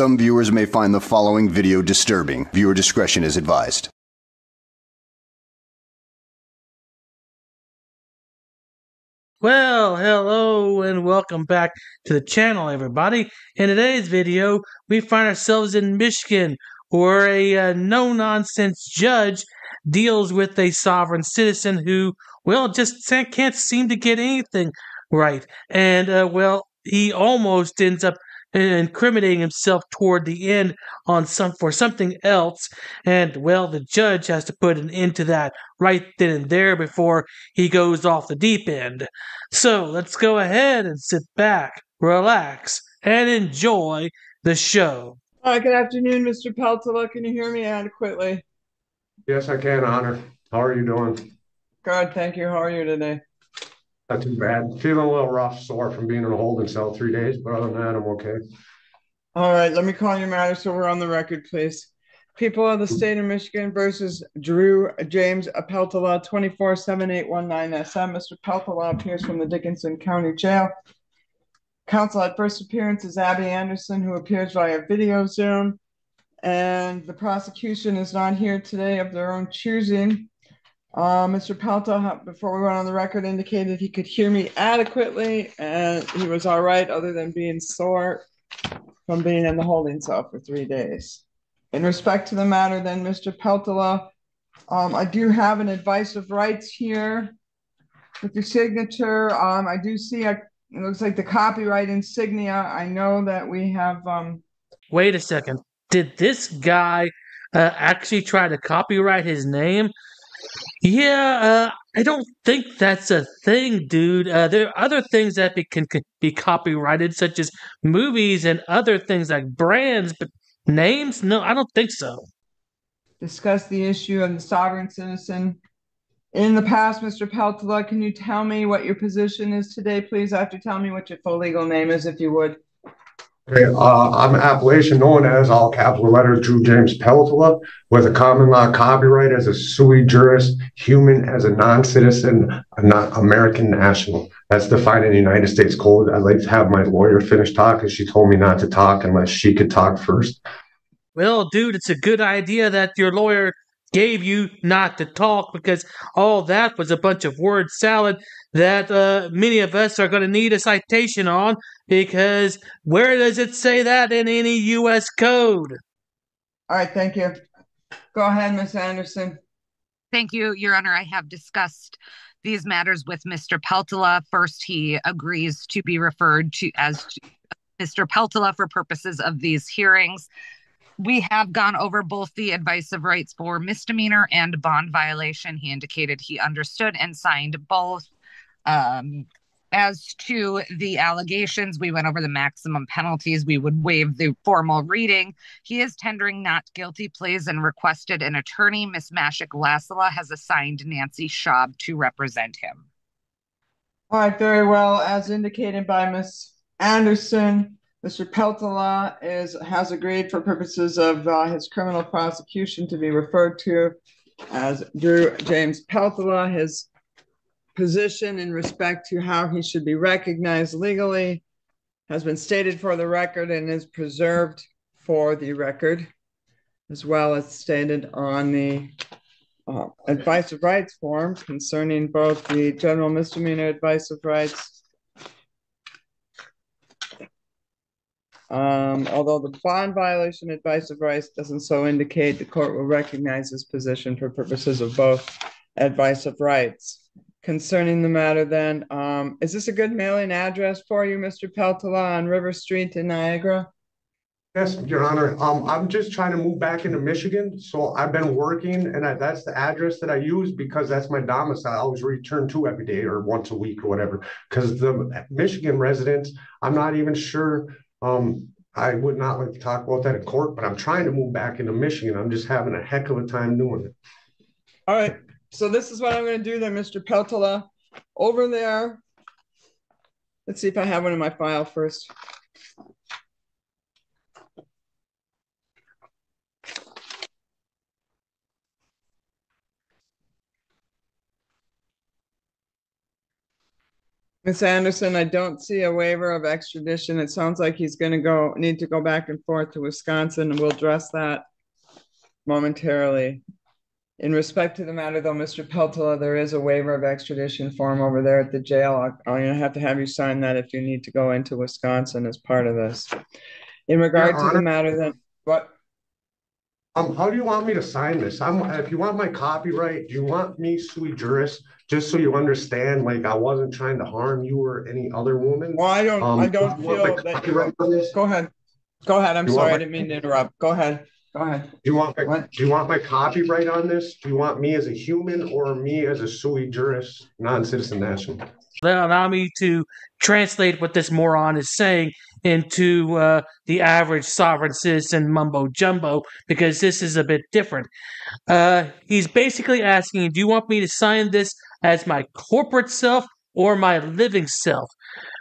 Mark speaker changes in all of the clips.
Speaker 1: Some viewers may find the following video disturbing. Viewer discretion is advised.
Speaker 2: Well, hello and welcome back to the channel, everybody. In today's video, we find ourselves in Michigan, where a uh, no-nonsense judge deals with a sovereign citizen who, well, just can't seem to get anything right. And, uh, well, he almost ends up incriminating himself toward the end on some for something else and well the judge has to put an end to that right then and there before he goes off the deep end so let's go ahead and sit back relax and enjoy the show
Speaker 3: Hi, good afternoon, Mr. Peltola. Can you hear me adequately?
Speaker 4: Yes, I can, Honor. How are you doing?
Speaker 3: Good, thank you. How are you today?
Speaker 4: Not too bad. Feeling a little rough, sore from being in a holding cell three days, but other than that, I'm okay.
Speaker 3: All right, let me call your matter so we're on the record, please. People of the state of Michigan versus Drew James Peltola, 247819SM. Mr. Peltola appears from the Dickinson County Jail. Counsel at first appearance is Abby Anderson, who appears via video Zoom. And the prosecution is not here today of their own choosing. Uh, Mr. Pelto, before we went on the record, indicated he could hear me adequately and he was all right, other than being sore from being in the holding cell for three days. In respect to the matter, then, Mr. Peltola, um, I do have an advice of rights here with your signature. Um, I do see a, it looks like the copyright insignia. I know that we have. Um,
Speaker 2: Wait a second. Did this guy uh, actually try to copyright his name? Yeah, uh, I don't think that's a thing, dude. Uh, there are other things that be, can, can be copyrighted, such as movies and other things like brands, but names? No, I don't think so.
Speaker 3: Discuss the issue of the sovereign citizen. In the past, Mr. Peltola, can you tell me what your position is today, please? After telling me what your full legal name is, if you would.
Speaker 4: Okay, uh, I'm Appalachian, known as all capital letters Drew James Peltola with a common law copyright as a sui juris human as a non-citizen, a not American national. That's defined in the United States Code. I'd like to have my lawyer finish talking. She told me not to talk unless she could talk first.
Speaker 2: Well, dude, it's a good idea that your lawyer gave you not to talk because all that was a bunch of word salad that uh, many of us are going to need a citation on because where does it say that in any U.S. code?
Speaker 3: All right, thank you. Go ahead, Ms. Anderson.
Speaker 5: Thank you, Your Honor. I have discussed these matters with Mr. Peltola. First, he agrees to be referred to as Mr. Peltola for purposes of these hearings we have gone over both the advice of rights for misdemeanor and bond violation. He indicated he understood and signed both. Um, as to the allegations, we went over the maximum penalties. We would waive the formal reading. He is tendering not guilty pleas and requested an attorney. Miss Mashik Lasala has assigned Nancy Schaub to represent him.
Speaker 3: All right, very well. As indicated by Miss Anderson, Mr. Peltola is has agreed for purposes of uh, his criminal prosecution to be referred to as Drew James Peltola. His position in respect to how he should be recognized legally has been stated for the record and is preserved for the record, as well as stated on the uh, advice of rights forms concerning both the general misdemeanor advice of rights Um, although the bond violation advice of rights doesn't so indicate, the court will recognize his position for purposes of both advice of rights. Concerning the matter, then, um, is this a good mailing address for you, Mr. Peltola, on River Street in Niagara?
Speaker 4: Yes, Your Honor. Um, I'm just trying to move back into Michigan, so I've been working, and I, that's the address that I use because that's my domicile. I always return to every day or once a week or whatever. Because the Michigan residents, I'm not even sure um, I would not like to talk about that in court, but I'm trying to move back into Michigan. I'm just having a heck of a time doing it.
Speaker 3: All right. So this is what I'm going to do then, Mr. Peltola. Over there. Let's see if I have one in my file first. Miss Anderson, I don't see a waiver of extradition. It sounds like he's gonna go, need to go back and forth to Wisconsin, and we'll address that momentarily. In respect to the matter, though, Mr. Peltola, there is a waiver of extradition form over there at the jail. I'll- I'm gonna have to have you sign that if you need to go into Wisconsin as part of this. In regard to the matter then, what?
Speaker 4: Um, how do you want me to sign this? I'm, if you want my copyright, do you want me sui juris? Just so you understand, like I wasn't trying to harm you or any other woman.
Speaker 3: Well, I don't,
Speaker 4: Um,
Speaker 3: I don't
Speaker 4: do you want my
Speaker 3: feel that you,
Speaker 4: copyright on this?
Speaker 3: go ahead. Go ahead, I'm
Speaker 4: You want
Speaker 3: sorry, I didn't mean to interrupt. Go ahead, go ahead.
Speaker 4: Do you want, my-
Speaker 3: What?
Speaker 4: do you want my copyright on this? Do you want me as a human or me as a sui juris, non-citizen national?
Speaker 2: allow me to translate what this moron is saying into uh, the average sovereign citizen mumbo jumbo because this is a bit different. Uh, he's basically asking, Do you want me to sign this as my corporate self or my living self?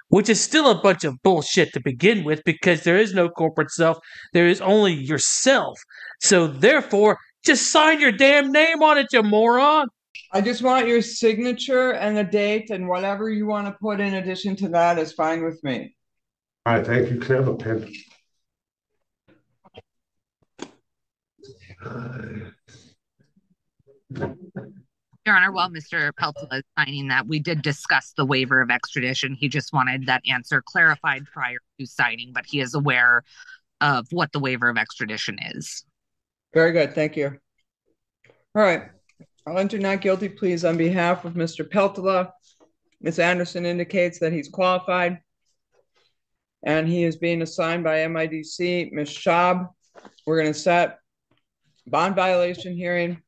Speaker 2: Which is still a bunch of bullshit to begin with because there is no corporate self, there is only yourself. So, therefore, just sign your damn name on it, you moron.
Speaker 3: I just want your signature and the date and whatever you want to put in addition to that is fine with me.
Speaker 4: All right, thank you. Can I have a pen?
Speaker 5: Your Honor, while Mr. Peltola is signing that, we did discuss the waiver of extradition. He just wanted that answer clarified prior to signing, but he is aware of what the waiver of extradition is.
Speaker 3: Very good, thank you. All right, I'll enter not guilty pleas on behalf of Mr. Peltola. Ms. Anderson indicates that he's qualified. And he is being assigned by MIDC. Ms. Schaub, we're gonna set bond violation hearing.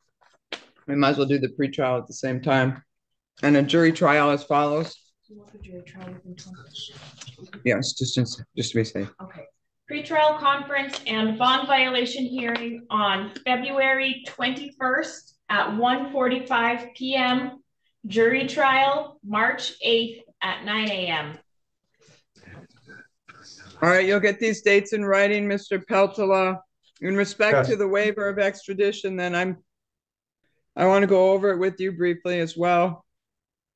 Speaker 3: We might as well do the pretrial at the same time. And a jury trial as follows. Yes, just, just to be safe.
Speaker 6: Okay. Pretrial conference and bond violation hearing on February twenty-first at 1:45 PM. Jury trial, March eighth at nine AM.
Speaker 3: All right, you'll get these dates in writing, Mr. Peltola. In respect
Speaker 4: Yes.
Speaker 3: to the waiver of extradition, then I'm, I want to go over it with you briefly as well.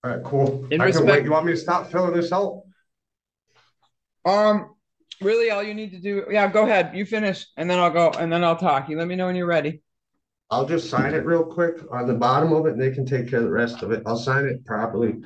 Speaker 4: All right, cool.
Speaker 3: In
Speaker 4: I can
Speaker 3: respect-
Speaker 4: wait. You want me to stop filling this out?
Speaker 3: Um, really, all you need to do, yeah, go ahead, you finish, and then I'll go, and then I'll talk. You let me know when you're ready.
Speaker 4: I'll just sign it real quick on the bottom of it and they can take care of the rest of it. I'll sign it properly.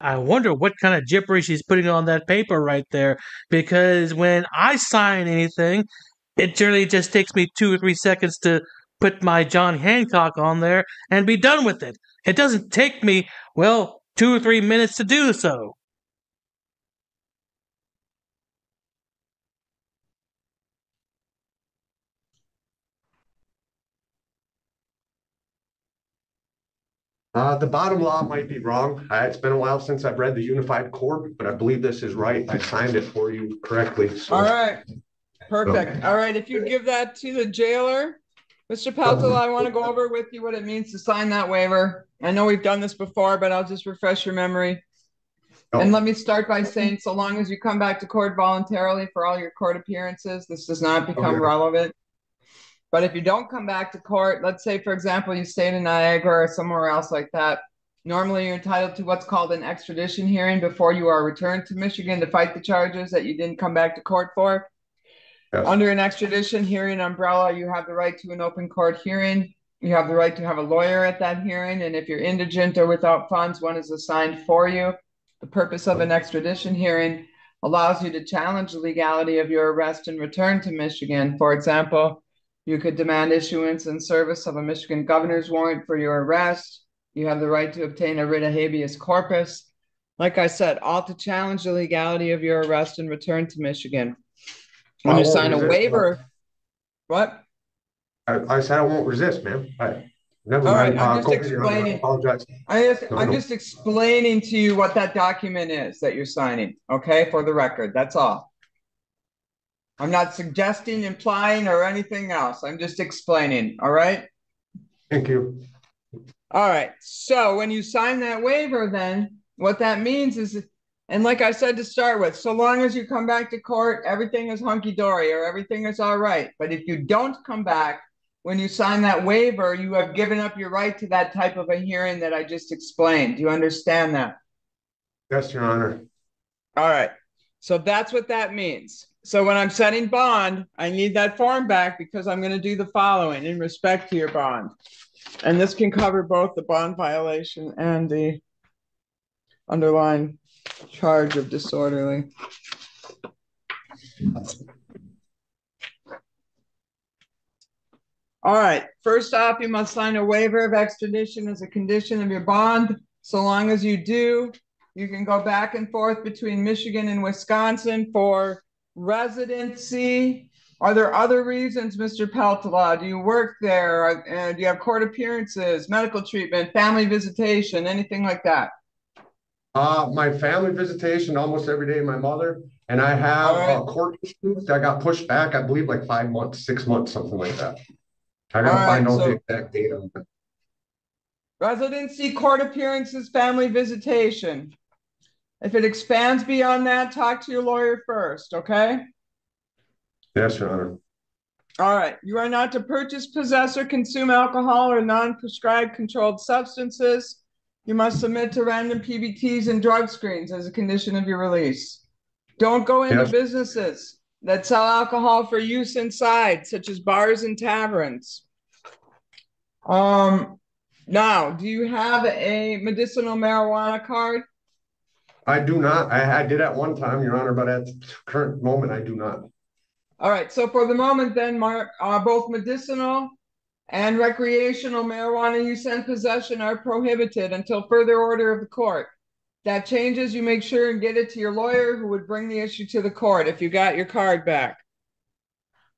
Speaker 2: I wonder what kind of gibberish he's putting on that paper right there. Because when I sign anything, it generally just takes me two or three seconds to put my John Hancock on there and be done with it. It doesn't take me, well, two or three minutes to do so.
Speaker 4: Uh, the bottom law might be wrong. Uh, it's been a while since I've read the Unified Court, but I believe this is right. I signed it for you correctly. So
Speaker 3: All right, perfect. All right, if you give that to the jailer, Mr. Peltola, I want to go over with you what it means to sign that waiver. I know we've done this before, but I'll just refresh your memory. And let me start by saying, so long as you come back to court voluntarily for all your court appearances, this does not become
Speaker 4: Okay.
Speaker 3: relevant. But if you don't come back to court, let's say, for example, you stayed in Niagara or somewhere else like that, normally you're entitled to what's called an extradition hearing before you are returned to Michigan to fight the charges that you didn't come back to court for.
Speaker 4: Yes.
Speaker 3: Under an extradition hearing umbrella, you have the right to an open court hearing. You have the right to have a lawyer at that hearing, and if you're indigent or without funds, one is assigned for you. The purpose of an extradition hearing allows you to challenge the legality of your arrest and return to Michigan. For example, you could demand issuance and service of a Michigan governor's warrant for your arrest. You have the right to obtain a writ of habeas corpus. Like I said, all to challenge the legality of your arrest and return to Michigan. When
Speaker 4: I
Speaker 3: you sign a waiver, what?
Speaker 4: I, I said I won't resist, man. I, never
Speaker 3: All right,
Speaker 4: mind.
Speaker 3: I'm
Speaker 4: Uh,
Speaker 3: just
Speaker 4: go ahead, Your Honor. I
Speaker 3: explaining.
Speaker 4: Apologize.
Speaker 3: I just,
Speaker 4: No,
Speaker 3: I'm
Speaker 4: no.
Speaker 3: just explaining to you what that document is that you're signing, okay, for the record, that's all. I'm not suggesting, implying, or anything else, I'm just explaining, all right?
Speaker 4: Thank you.
Speaker 3: All right, so when you sign that waiver, then what that means is And like I said to start with, so long as you come back to court, everything is hunky dory or everything is all right. But if you don't come back, when you sign that waiver, you have given up your right to that type of a hearing that I just explained. Do you understand that?
Speaker 4: Yes, Your Honor.
Speaker 3: All right. So that's what that means. So when I'm setting bond, I need that form back because I'm going to do the following in respect to your bond. And this can cover both the bond violation and the underlying charge of disorderly. All right. First off, you must sign a waiver of extradition as a condition of your bond. So long as you do, you can go back and forth between Michigan and Wisconsin for residency. Are there other reasons, Mr. Peltola? Do you work there? Uh, do you have court appearances, medical treatment, family visitation, anything like that?
Speaker 4: Uh, my family visitation almost every day, my mother, and I have
Speaker 3: right.
Speaker 4: a court issue that got pushed back, I believe like five months, six months, something like that. I gotta find out the exact date of it.
Speaker 3: Residency, court appearances, family visitation. If it expands beyond that, talk to your lawyer first, okay?
Speaker 4: Yes, Your Honor.
Speaker 3: All right, you are not to purchase, possess, or consume alcohol or non-prescribed controlled substances. You must submit to random PBTs and drug screens as a condition of your release. Don't go into
Speaker 4: Yes.
Speaker 3: businesses that sell alcohol for use inside, such as bars and taverns. Um, now, do you have a medicinal marijuana card?
Speaker 4: I do not, I, I did at one time, Your Honor, but at the current moment, I do not.
Speaker 3: All right, so for the moment then, Mark, uh, both medicinal and recreational marijuana use and possession are prohibited until further order of the court. That changes, you make sure and get it to your lawyer who would bring the issue to the court if you got your card back.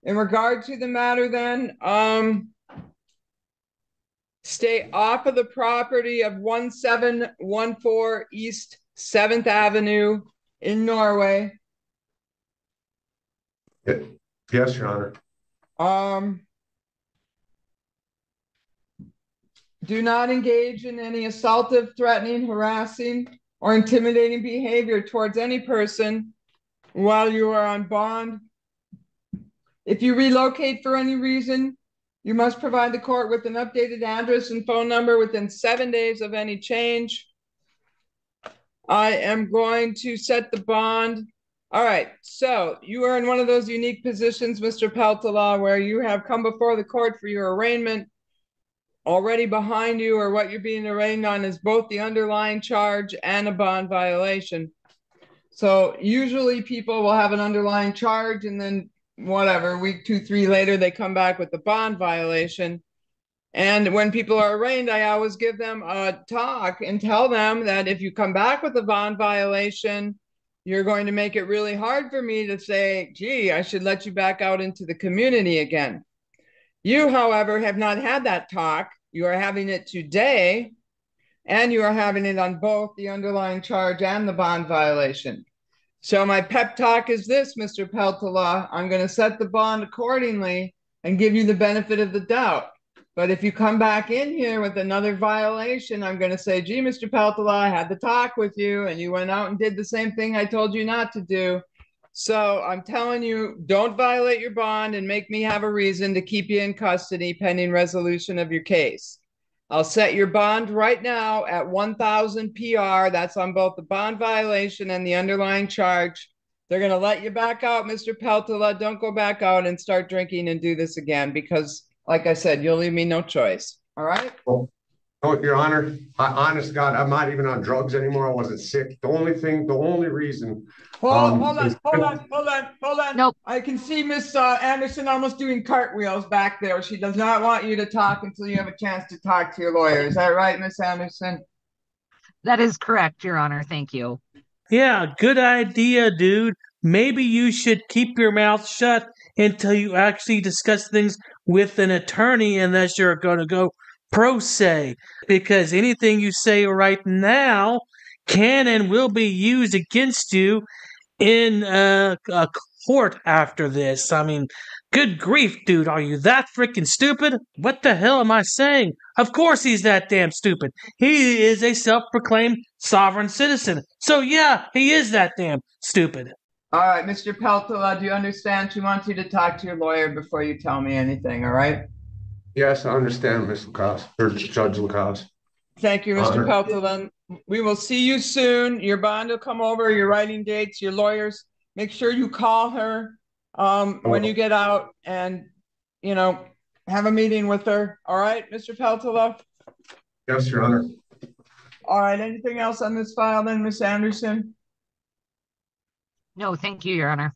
Speaker 3: In regard to the matter then, um, stay off of the property of one seven one four East Seventh Avenue in Norway.
Speaker 4: Yes, Your Honor.
Speaker 3: Um, do not engage in any assaultive, threatening, harassing, or intimidating behavior towards any person while you are on bond. If you relocate for any reason, you must provide the court with an updated address and phone number within seven days of any change. I am going to set the bond all right, so you are in one of those unique positions, Mr. Peltola, where you have come before the court for your arraignment. Already behind you, or what you're being arraigned on, is both the underlying charge and a bond violation. So usually people will have an underlying charge, and then whatever, week two, three later, they come back with the bond violation. And when people are arraigned, I always give them a talk and tell them that if you come back with a bond violation, you're going to make it really hard for me to say, gee, I should let you back out into the community again. You, however, have not had that talk. You are having it today, and you are having it on both the underlying charge and the bond violation. So, my pep talk is this, Mr. Peltola I'm going to set the bond accordingly and give you the benefit of the doubt. But if you come back in here with another violation, I'm going to say, gee, Mr. Peltola, I had the talk with you and you went out and did the same thing I told you not to do. So I'm telling you, don't violate your bond and make me have a reason to keep you in custody pending resolution of your case. I'll set your bond right now at 1000 PR. That's on both the bond violation and the underlying charge. They're going to let you back out, Mr. Peltola. Don't go back out and start drinking and do this again because like I said, you'll leave me no choice. All right.
Speaker 4: Oh, Your Honor, I, honest God, I'm not even on drugs anymore. I wasn't sick. The only thing, the only reason.
Speaker 3: Hold,
Speaker 4: Um,
Speaker 3: hold on,
Speaker 4: is-
Speaker 3: hold on, hold on, hold on.
Speaker 5: Nope.
Speaker 3: I can see Miss uh, Anderson almost doing cartwheels back there. She does not want you to talk until you have a chance to talk to your lawyer. Is that right, Miss Anderson?
Speaker 5: That is correct, Your Honor. Thank you.
Speaker 2: Yeah, good idea, dude. Maybe you should keep your mouth shut until you actually discuss things with an attorney unless you're going to go pro se. Because anything you say right now can and will be used against you in uh, a court after this. I mean, good grief, dude. Are you that freaking stupid? What the hell am I saying? Of course he's that damn stupid. He is a self proclaimed sovereign citizen. So yeah, he is that damn stupid.
Speaker 3: All right, Mr. Peltola, do you understand? She wants you to talk to your lawyer before you tell me anything, all right?
Speaker 4: Yes, I understand, Ms. Lacoste, or Judge Lacoste.
Speaker 3: Thank you, Mr. Peltola. We will see you soon. Your bond will come over, your writing dates, your lawyers. Make sure you call her um, when you get out and, you know, have a meeting with her. All right, Mr. Peltola?
Speaker 4: Yes, Your Honor.
Speaker 3: All right, anything else on this file then, Miss Anderson?
Speaker 5: No, thank you, Your Honor.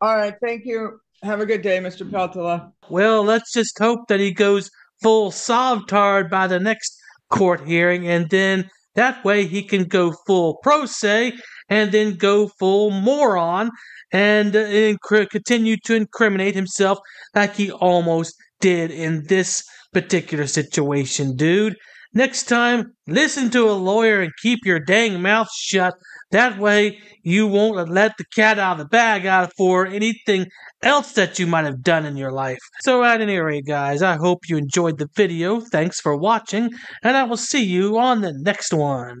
Speaker 3: All right, thank you. Have a good day, Mr. Peltola.
Speaker 2: Well, let's just hope that he goes full Sovtard by the next court hearing, and then that way he can go full pro se and then go full moron and uh, inc- continue to incriminate himself like he almost did in this particular situation, dude. Next time, listen to a lawyer and keep your dang mouth shut. That way, you won't let the cat out of the bag out for anything else that you might have done in your life. So, at any rate, guys, I hope you enjoyed the video. Thanks for watching, and I will see you on the next one.